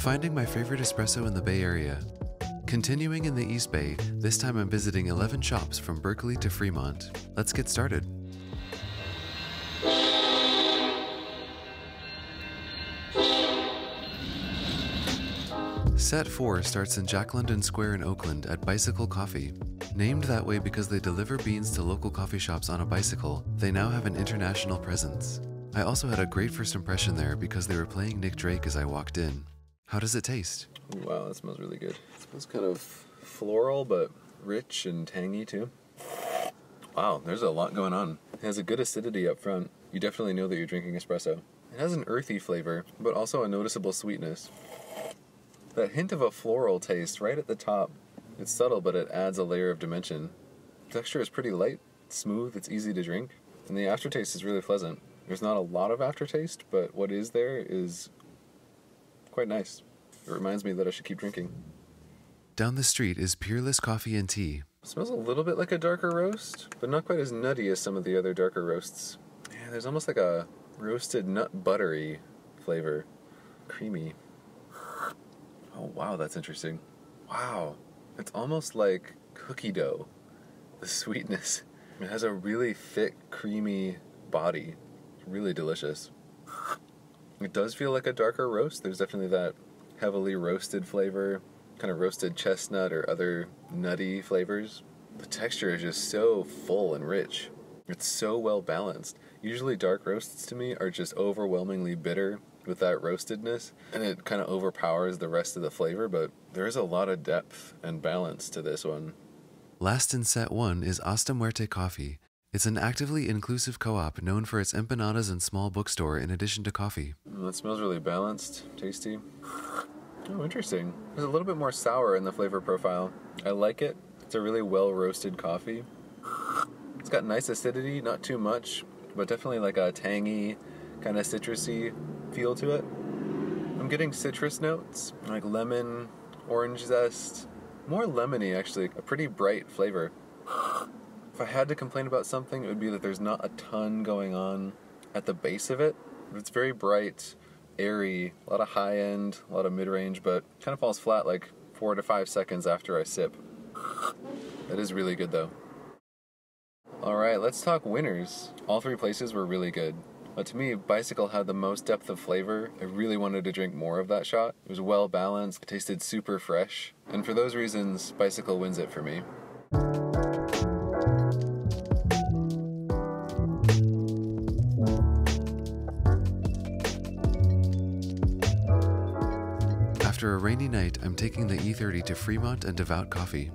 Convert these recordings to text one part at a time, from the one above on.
finding my favorite espresso in the Bay Area. Continuing in the East Bay, this time I'm visiting 11 shops from Berkeley to Fremont. Let's get started. Set 4 starts in Jack London Square in Oakland at Bicycle Coffee. Named that way because they deliver beans to local coffee shops on a bicycle, they now have an international presence. I also had a great first impression there because they were playing Nick Drake as I walked in. How does it taste? Wow, that smells really good. It smells kind of floral, but rich and tangy too. Wow, there's a lot going on. It has a good acidity up front. You definitely know that you're drinking espresso. It has an earthy flavor, but also a noticeable sweetness. That hint of a floral taste right at the top. It's subtle, but it adds a layer of dimension. The texture is pretty light, smooth, it's easy to drink, and the aftertaste is really pleasant. There's not a lot of aftertaste, but what is there is quite nice. It reminds me that I should keep drinking. Down the street is Peerless Coffee and Tea. It smells a little bit like a darker roast, but not quite as nutty as some of the other darker roasts. Yeah, there's almost like a roasted nut buttery flavor. Creamy. Oh wow, that's interesting. Wow. It's almost like cookie dough. The sweetness. It has a really thick, creamy body. Really delicious. It does feel like a darker roast. There's definitely that heavily roasted flavor, kind of roasted chestnut or other nutty flavors. The texture is just so full and rich. It's so well balanced. Usually, dark roasts to me are just overwhelmingly bitter with that roastedness, and it kind of overpowers the rest of the flavor, but there is a lot of depth and balance to this one. Last in set 1 is Hasta Muerte Coffee. It's an actively inclusive co op known for its empanadas and small bookstore in addition to coffee. Mm, that smells really balanced, tasty. Oh, interesting. There's a little bit more sour in the flavor profile. I like it. It's a really well roasted coffee. It's got nice acidity, not too much, but definitely like a tangy, kind of citrusy feel to it. I'm getting citrus notes, like lemon, orange zest. More lemony, actually. A pretty bright flavor. If I had to complain about something, it would be that there's not a ton going on at the base of it. It's very bright, airy, a lot of high end, a lot of mid range, but kind of falls flat like four to five seconds after I sip. That is really good though. Alright, let's talk winners. All three places were really good. But to me, Bicycle had the most depth of flavor. I really wanted to drink more of that shot. It was well balanced, tasted super fresh. And for those reasons, Bicycle wins it for me. After a rainy night, I'm taking the E30 to Fremont and Devout Coffee.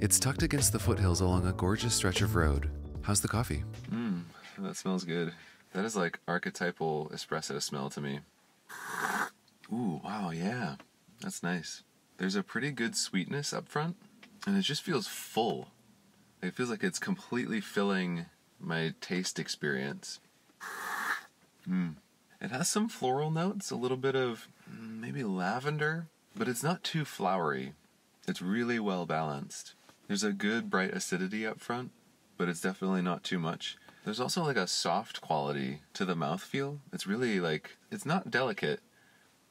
It's tucked against the foothills along a gorgeous stretch of road. How's the coffee? Mmm, that smells good. That is like archetypal espresso smell to me. Ooh, wow, yeah. That's nice. There's a pretty good sweetness up front, and it just feels full. It feels like it's completely filling my taste experience. Mmm. It has some floral notes, a little bit of mm, maybe lavender, but it's not too flowery. It's really well balanced. There's a good bright acidity up front, but it's definitely not too much. There's also like a soft quality to the mouthfeel. It's really like it's not delicate,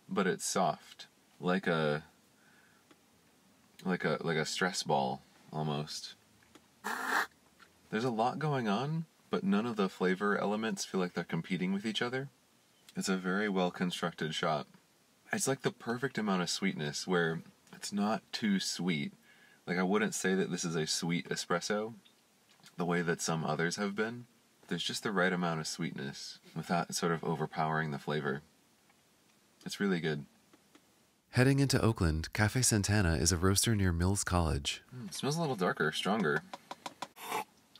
but it's soft. Like a like a like a stress ball almost. There's a lot going on, but none of the flavor elements feel like they're competing with each other. It's a very well constructed shot. It's like the perfect amount of sweetness where it's not too sweet. Like I wouldn't say that this is a sweet espresso the way that some others have been. There's just the right amount of sweetness without sort of overpowering the flavor. It's really good. Heading into Oakland, Cafe Santana is a roaster near Mills College. Mm, smells a little darker, stronger.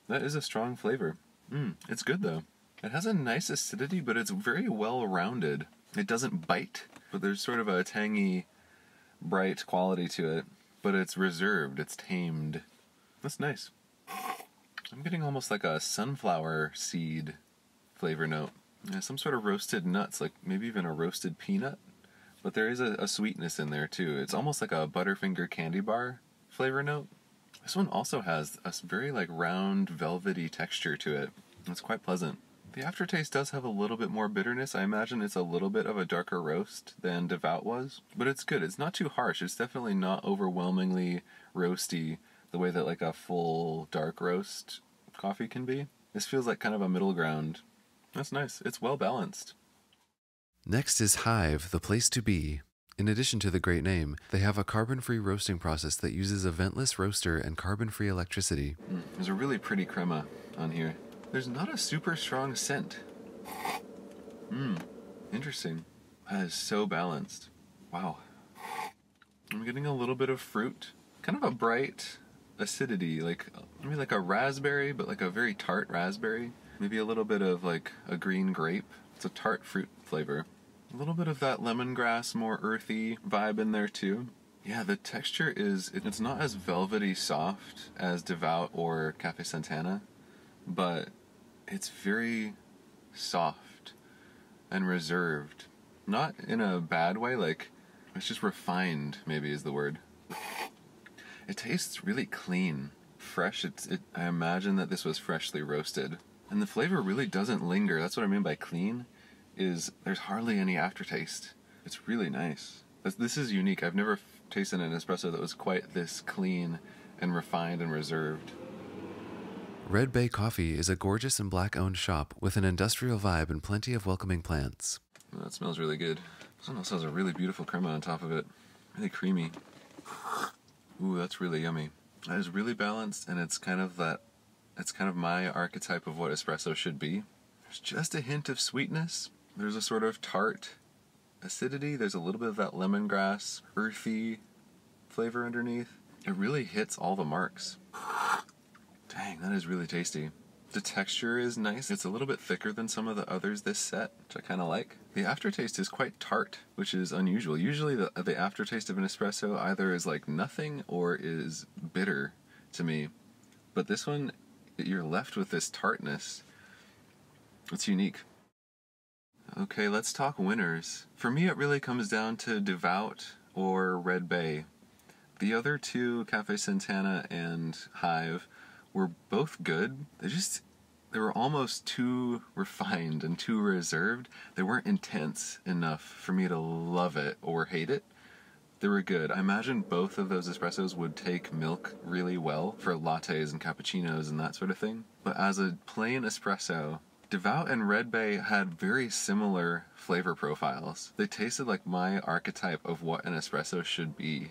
That is a strong flavor. Mm, it's good though. It has a nice acidity, but it's very well rounded. It doesn't bite, but there's sort of a tangy, bright quality to it. But it's reserved, it's tamed. That's nice. I'm getting almost like a sunflower seed flavor note. Yeah, some sort of roasted nuts, like maybe even a roasted peanut. But there is a, a sweetness in there too. It's almost like a Butterfinger candy bar flavor note. This one also has a very like round velvety texture to it. It's quite pleasant. The aftertaste does have a little bit more bitterness. I imagine it's a little bit of a darker roast than Devout was, but it's good. It's not too harsh. It's definitely not overwhelmingly roasty the way that like a full dark roast coffee can be. This feels like kind of a middle ground. That's nice. It's well balanced. Next is Hive, the place to be. In addition to the great name, they have a carbon free roasting process that uses a ventless roaster and carbon free electricity. Mm, there's a really pretty crema on here. There's not a super strong scent. Mmm, interesting. That is so balanced. Wow. I'm getting a little bit of fruit. Kind of a bright acidity, like maybe like a raspberry, but like a very tart raspberry. Maybe a little bit of like a green grape. It's a tart fruit flavor. A little bit of that lemongrass, more earthy vibe in there too. Yeah, the texture is, it's not as velvety soft as Devout or Cafe Santana, but it's very soft and reserved. Not in a bad way, like, it's just refined, maybe is the word. It tastes really clean, fresh. It's, it, I imagine that this was freshly roasted. And the flavor really doesn't linger. That's what I mean by clean is there's hardly any aftertaste. It's really nice. This, this is unique. I've never tasted an espresso that was quite this clean and refined and reserved. Red Bay Coffee is a gorgeous and black owned shop with an industrial vibe and plenty of welcoming plants. That smells really good. This one also has a really beautiful crema on top of it. Really creamy. Ooh, that's really yummy. That is really balanced and it's kind of that it's kind of my archetype of what espresso should be. There's just a hint of sweetness, there's a sort of tart acidity. There's a little bit of that lemongrass, earthy flavor underneath. It really hits all the marks. Dang, that is really tasty. The texture is nice. It's a little bit thicker than some of the others this set, which I kind of like. The aftertaste is quite tart, which is unusual. Usually the, the aftertaste of an espresso either is like nothing or is bitter to me. But this one, you're left with this tartness. It's unique. Okay, let's talk winners. For me, it really comes down to Devout or Red Bay. The other two, Cafe Santana and Hive, were both good. They just they were almost too refined and too reserved. They weren't intense enough for me to love it or hate it. They were good. I imagine both of those espressos would take milk really well for lattes and cappuccinos and that sort of thing. But as a plain espresso, Devout and Red Bay had very similar flavor profiles. They tasted like my archetype of what an espresso should be.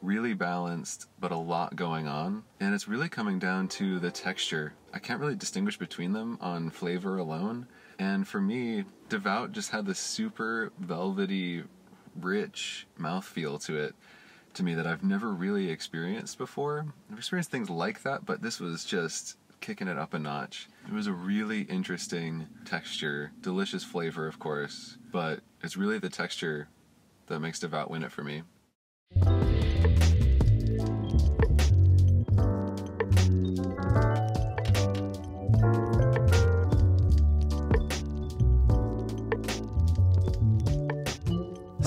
Really balanced, but a lot going on. And it's really coming down to the texture. I can't really distinguish between them on flavor alone. And for me, Devout just had this super velvety, rich mouthfeel to it to me that I've never really experienced before. I've experienced things like that, but this was just kicking it up a notch. It was a really interesting texture, delicious flavor, of course, but it's really the texture that makes Devout win it for me.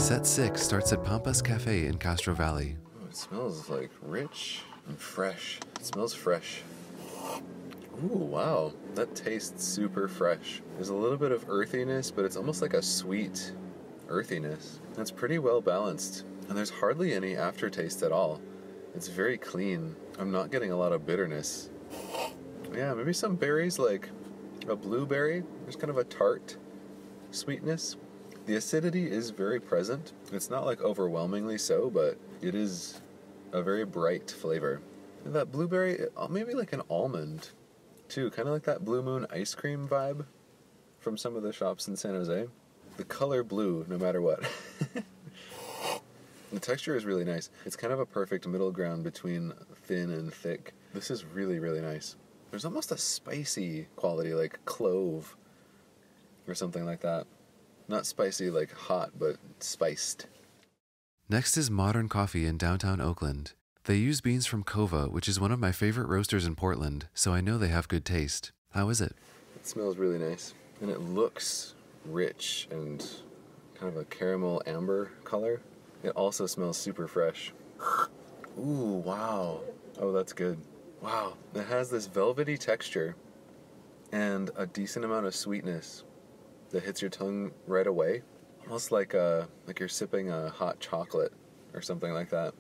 Set 6 starts at Pampas Cafe in Castro Valley. Oh, it smells like rich and fresh. It smells fresh. Ooh, wow. That tastes super fresh. There's a little bit of earthiness, but it's almost like a sweet earthiness. That's pretty well balanced. And there's hardly any aftertaste at all. It's very clean. I'm not getting a lot of bitterness. Yeah, maybe some berries like a blueberry. There's kind of a tart sweetness. The acidity is very present. It's not like overwhelmingly so, but it is a very bright flavor. And that blueberry, uh, maybe like an almond too, kind of like that Blue Moon ice cream vibe from some of the shops in San Jose. The color blue, no matter what. the texture is really nice. It's kind of a perfect middle ground between thin and thick. This is really, really nice. There's almost a spicy quality, like clove or something like that. Not spicy like hot, but spiced. Next is Modern Coffee in downtown Oakland. They use beans from Coava, which is one of my favorite roasters in Portland, so I know they have good taste. How is it? It smells really nice. And it looks rich and kind of a caramel amber color. It also smells super fresh. Ooh, wow. Oh, that's good. Wow. It has this velvety texture and a decent amount of sweetness that hits your tongue right away. Almost like a, like you're sipping a hot chocolate or something like that.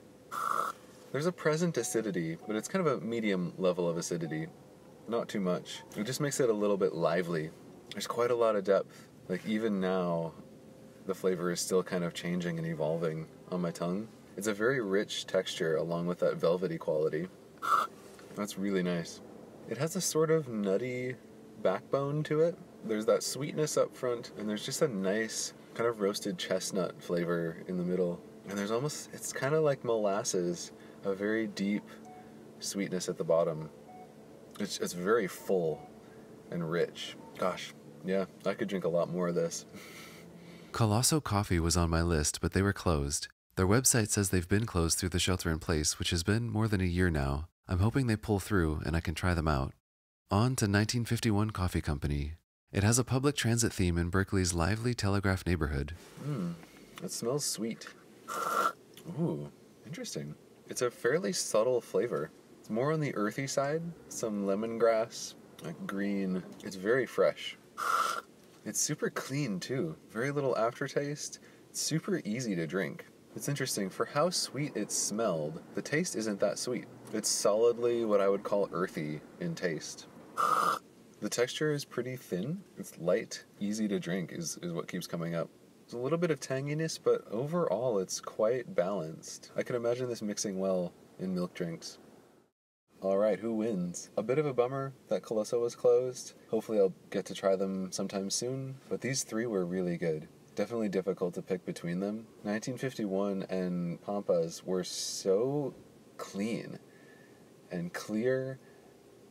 There's a present acidity, but it's kind of a medium level of acidity. Not too much. It just makes it a little bit lively. There's quite a lot of depth. Like even now, the flavor is still kind of changing and evolving on my tongue. It's a very rich texture along with that velvety quality. That's really nice. It has a sort of nutty backbone to it. There's that sweetness up front, and there's just a nice kind of roasted chestnut flavor in the middle. And there's almost, it's kind of like molasses, a very deep sweetness at the bottom. It's, it's very full and rich. Gosh, yeah, I could drink a lot more of this. Coloso Coffee was on my list, but they were closed. Their website says they've been closed through the shelter in place, which has been more than a year now. I'm hoping they pull through and I can try them out. On to 1951 Coffee Company. It has a public transit theme in Berkeley's lively Telegraph neighborhood. Mmm, it smells sweet. Ooh, interesting. It's a fairly subtle flavor. It's more on the earthy side, some lemongrass, like green. It's very fresh. It's super clean too. Very little aftertaste. It's super easy to drink. It's interesting, for how sweet it smelled, the taste isn't that sweet. It's solidly what I would call earthy in taste. The texture is pretty thin. It's light, easy to drink, is, is what keeps coming up. There's a little bit of tanginess, but overall it's quite balanced. I can imagine this mixing well in milk drinks. Alright, who wins? A bit of a bummer that Coloso was closed. Hopefully I'll get to try them sometime soon, but these three were really good. Definitely difficult to pick between them. 1951 and Pampas were so clean and clear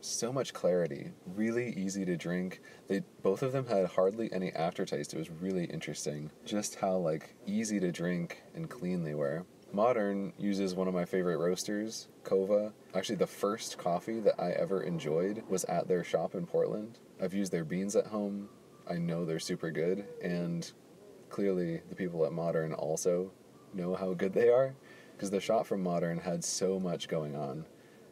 so much clarity, really easy to drink. They both of them had hardly any aftertaste. It was really interesting just how like easy to drink and clean they were. Modern uses one of my favorite roasters, Coava. Actually, the first coffee that I ever enjoyed was at their shop in Portland. I've used their beans at home. I know they're super good, and clearly the people at Modern also know how good they are because the shop from Modern had so much going on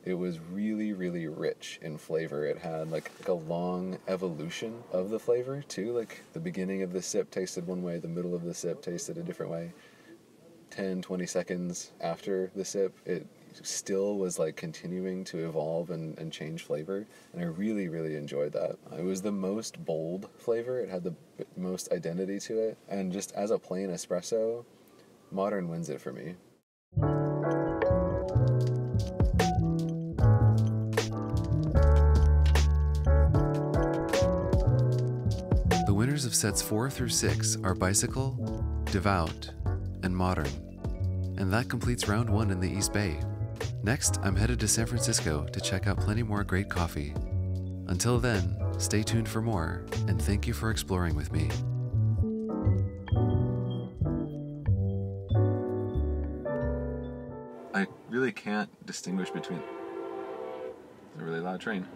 it was really really rich in flavor. It had like, like, a long evolution of the flavor too. Like the beginning of the sip tasted one way the middle of the sip tasted a different way. 10 20 seconds after the sip it still was like continuing to evolve and, and change flavor and i really really enjoyed that. It was the most bold flavor. It had the most identity to it and just as a plain espresso modern wins it for me winners of sets 4 through 6 are Bicycle, Devout, and Modern. And that completes round 1 in the East Bay. Next, I'm headed to San Francisco to check out plenty more great coffee. Until then, stay tuned for more, and thank you for exploring with me. I really can't distinguish between. It's a really loud train.